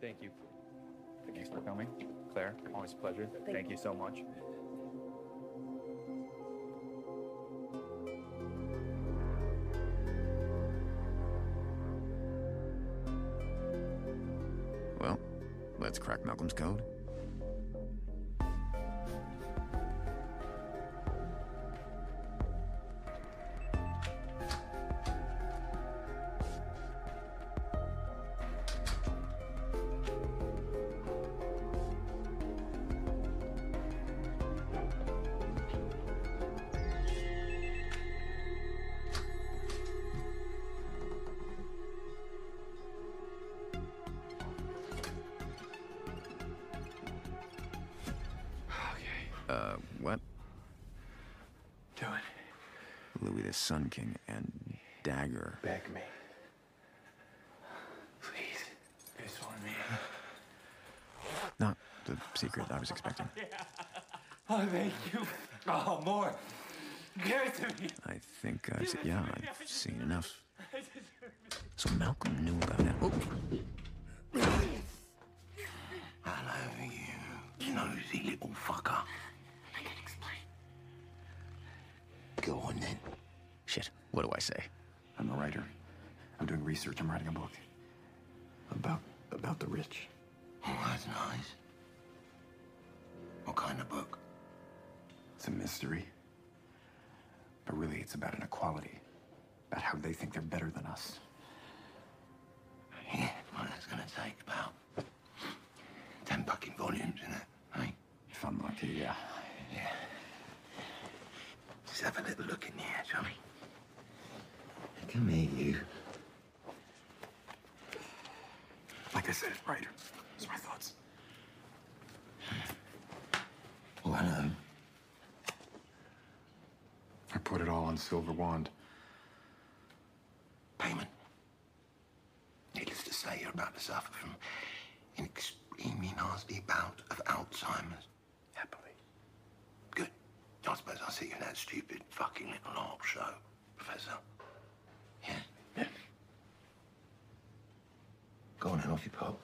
Thank you. Thanks for coming. Claire, always a pleasure. Thank you so much. Well, let's crack Malcolm's code. Uh, what? Do it. Louis the Sun King and Dagger. Beg me. Please. This one me. Not the secret I was expecting. yeah. Oh, thank you. Oh, more. Give it to me. I think I've se- yeah, I've seen enough. So Malcolm knew about that. Oh, Hello, you nosy little fucker. What do I say? I'm a writer. I'm doing research. I'm writing a book. About about the rich. Oh, that's nice. What kind of book? It's a mystery. But really, it's about inequality. About how they think they're better than us. Yeah, well, that's gonna take about ten fucking volumes, isn't it? Hey? If I'm lucky, yeah. Yeah. Just have a little look in here, shall we? Come here, you. Like I said. Those are my thoughts. Oh, hello. I put it all on Silver Wand. Payment. Needless to say, you're about to suffer from an extremely nasty bout of Alzheimer's. Happily. Good. I suppose I'll see you in that stupid fucking little art show, Go on and off you pop.